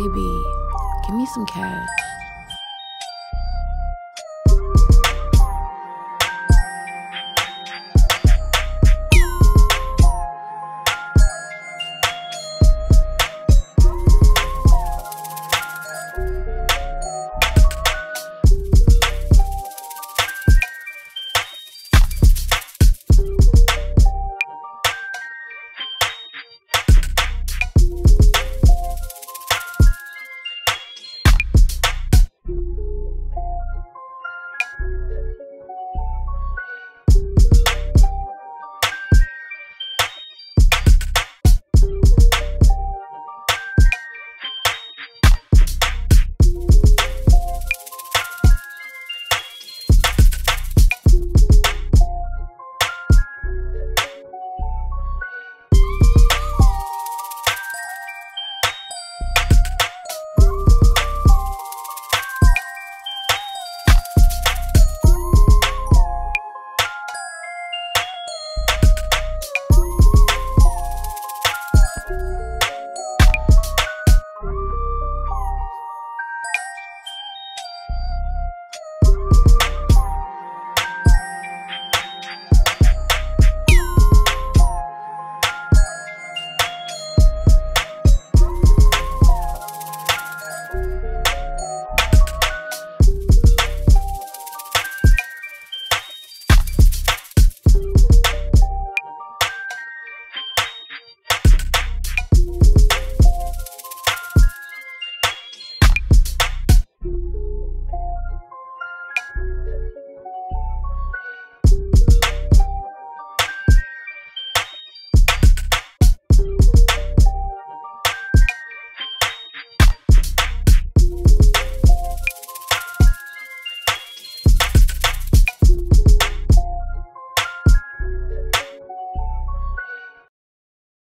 baby, give me some cash.